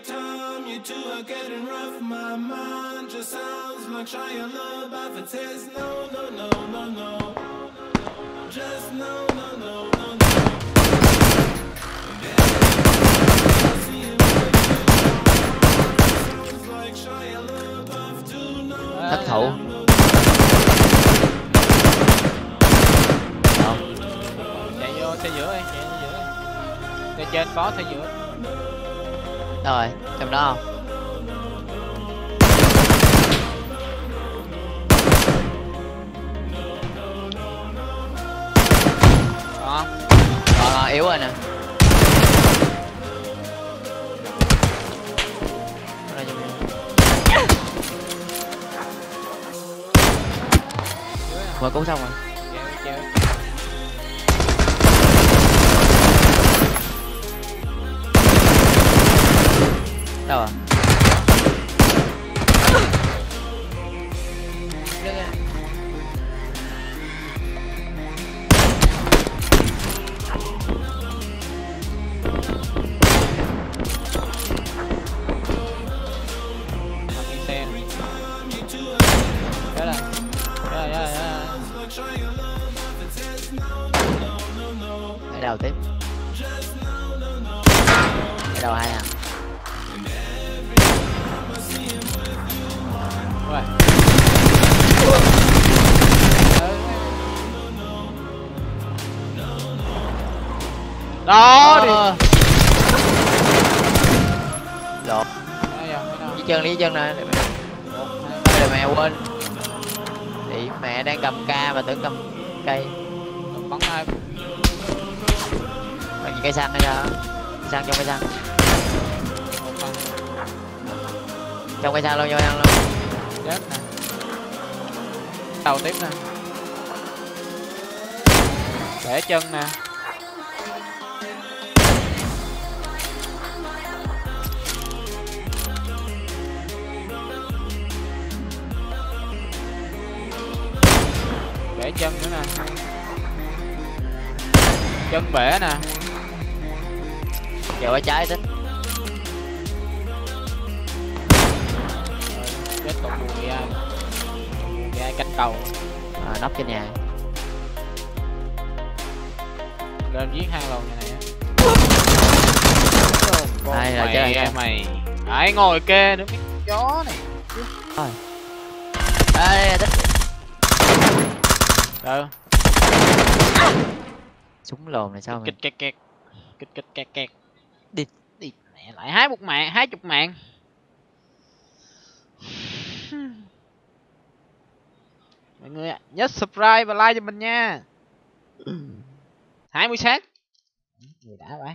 every time you two are getting rough. My mind just sounds like Shia LaBeouf. It says no, no, no, no, no. Just no, no, no, no, no. I see him Sounds like Shia LaBeouf too. No, thất thủ không chạy vô xe giữa đi chạy vô giữa đi xe trên có xe giữa đâu rồi trong đó không? Đó. Rồi, rồi yếu rồi nè. Ra. Mở cũng xong rồi. Đâu à? Đầu tiếp. Đầu hai à? Đó đi. Ờ. thấy đâu? với chân lý chân nè để mẹ để quên thì mẹ đang cầm ca mà tưởng cầm cây bắn hai. bằng gì cây xăng hay sao xăng trong cây xăng trong cây xăng luôn vô ăn luôn chết nè. Đầu tiếp nè. Bẻ chân nè. Chân nữa nè. Chân bẻ nè. giờ qua trái tính chết còn mùi mùi ai cánh cầu. À, nóc trên nhà. Lên giết hang lầu nhà này Ai là chơi ra? mày. Ai ngồi kê nữa? Cái chó này. Ê tính đâu? Súng lồn này sao kịch kẹt kẹt kịch kịch kẹt kẹt Đi. đi mẹ lại hái một mạng hái chục mạng. Mọi người ạ nhớ subscribe và like cho mình nha. 20 sát người đã vậy